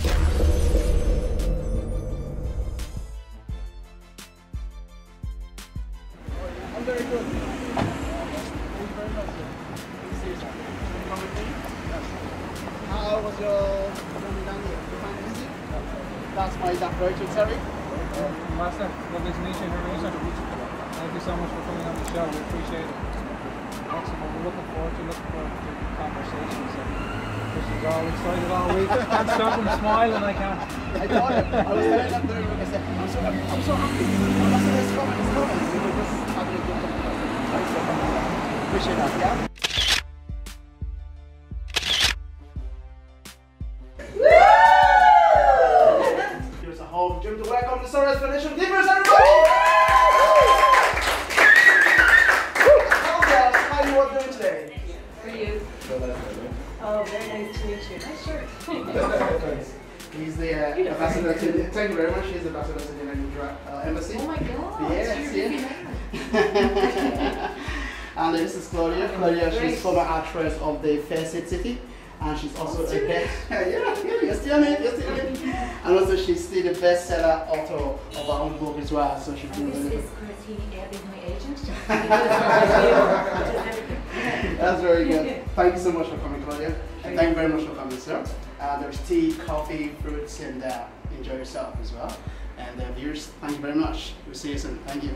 I'm very good. Thank you very much, sir. How was your journey down here? You find it easy? That's my decorator, Terry. Master, meet you, Thank you so much for coming on the show. We appreciate it. Excellent. We're looking forward to looking forward to the conversations. And Christian's all excited all week. I can't stop him smiling. I can't. I told him. I was telling him during the week, I said, I'm so, I'm so happy. I'm not saying it's coming, it's coming. We were just having a good time. Thanks for coming. Appreciate that, yeah? Here's a home gym to welcome the Sunrise Foundation givers, everybody! You? Oh, very nice to meet you. Nice shirt. He's the uh, ambassador to the, thank you very much. He's the ambassador to the United uh, Embassy. Oh my god. Yes, yeah. and this is Claudia. Claudia, Great. she's former actress of the Fair City City. And she's also Oh, a best, yeah, yeah, you're still in, you're still in. And also she's still the bestseller author of her own book as well. So she's doing This is is my agent. That's very good. Thank you so much for coming, Claudia. And thank you very much for coming, sir. Uh, there's tea, coffee, fruits, and uh, enjoy yourself as well. And uh, viewers, thank you very much. We'll see you soon. Thank you.